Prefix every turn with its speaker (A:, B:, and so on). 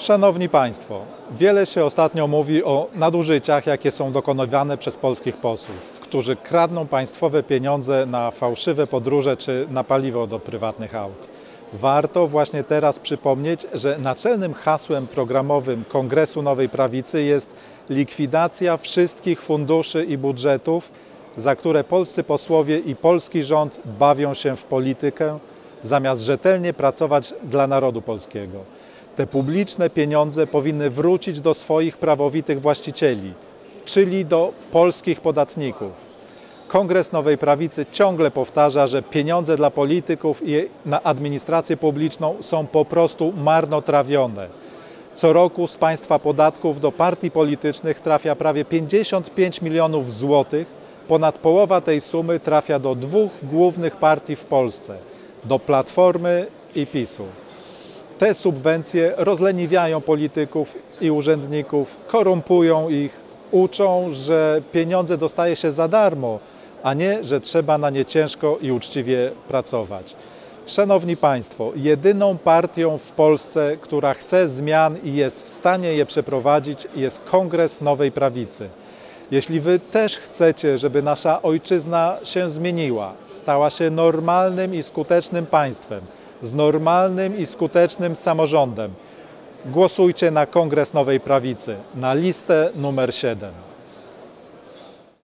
A: Szanowni Państwo, wiele się ostatnio mówi o nadużyciach, jakie są dokonywane przez polskich posłów, którzy kradną państwowe pieniądze na fałszywe podróże czy na paliwo do prywatnych aut. Warto właśnie teraz przypomnieć, że naczelnym hasłem programowym Kongresu Nowej Prawicy jest likwidacja wszystkich funduszy i budżetów, za które polscy posłowie i polski rząd bawią się w politykę, zamiast rzetelnie pracować dla narodu polskiego. Te publiczne pieniądze powinny wrócić do swoich prawowitych właścicieli, czyli do polskich podatników. Kongres Nowej Prawicy ciągle powtarza, że pieniądze dla polityków i na administrację publiczną są po prostu marnotrawione. Co roku z państwa podatków do partii politycznych trafia prawie 55 milionów złotych. Ponad połowa tej sumy trafia do dwóch głównych partii w Polsce do Platformy i PiSu. Te subwencje rozleniwiają polityków i urzędników, korumpują ich, uczą, że pieniądze dostaje się za darmo, a nie, że trzeba na nie ciężko i uczciwie pracować. Szanowni Państwo, jedyną partią w Polsce, która chce zmian i jest w stanie je przeprowadzić, jest Kongres Nowej Prawicy. Jeśli Wy też chcecie, żeby nasza ojczyzna się zmieniła, stała się normalnym i skutecznym państwem, z normalnym i skutecznym samorządem, głosujcie na Kongres Nowej Prawicy, na listę numer 7.